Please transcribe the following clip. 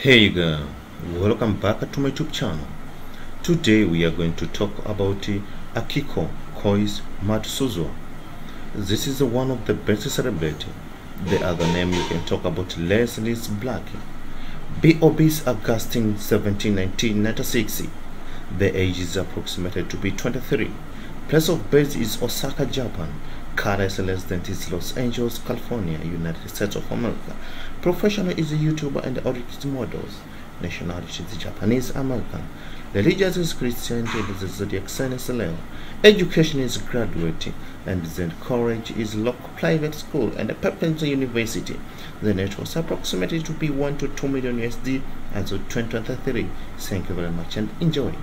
Hey girl, welcome back to my YouTube channel. Today we are going to talk about Akiko Koi's Matsuzwa. This is one of the best celebrity. The other name you can talk about Leslie's Black. B.O.B.'s Augustine 17, 1996. The age is approximated to be 23. Place of birth is Osaka, Japan. Current resident is Los Angeles, California, United States of America. Professional is a YouTuber and artist models. Nationality is Japanese American. Religious is Christianity and the zodiac sign is Leo. Education is graduate and then college is local private school and Pepperdine University. The net was approximated to be 1 to 2 million USD as of 2023. Thank you very much and enjoy.